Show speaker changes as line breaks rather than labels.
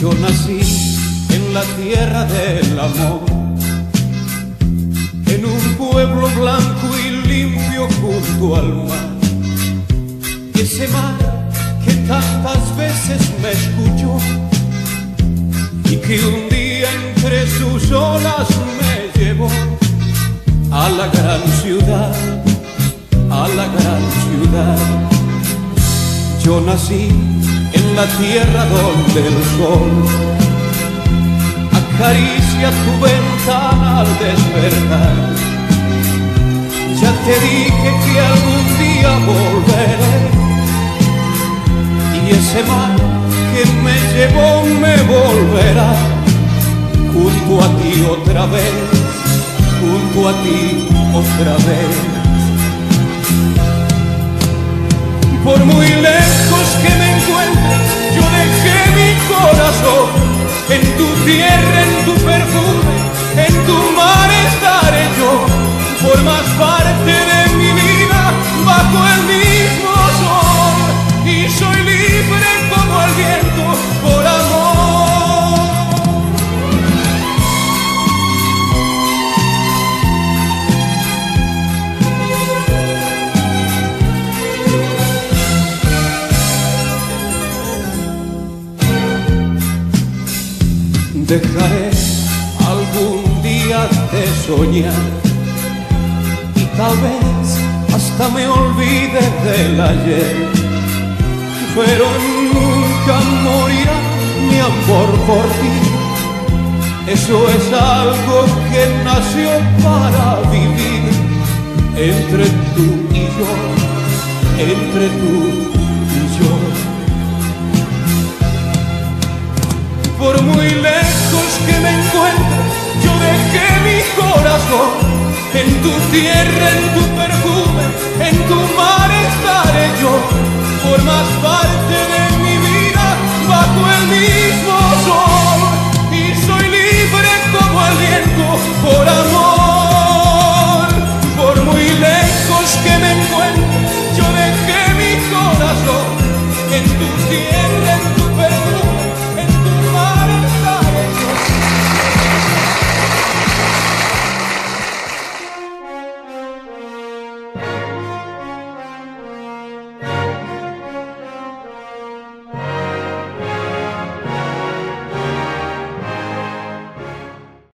Yo nací en la tierra del amor, en un pueblo blanco y limpio junto al mar. Y ese mar que tantas veces me escuchó y que un día entre sus olas me llevó a la gran ciudad, a la gran ciudad. Yo nací la tierra donde el sol acaricia tu ventana al despertar. Ya te dije que algún día volveré y ese mar que me llevó me volverá junto a ti otra vez, junto a ti otra vez. Por muy lejos que me encuentre, corazón en tu tierra, en tu perfume, en tu mar estaré yo. Formas parte Dejaré algún día de soñar y tal vez hasta me olvide del ayer. Pero nunca morirá mi amor por ti. Eso es algo que nació para vivir entre tú y yo, entre tú y yo. Por muy que me encuentre, yo dejé mi corazón en tu tierra, en tu perfume, en tu mar estaré yo. Parte de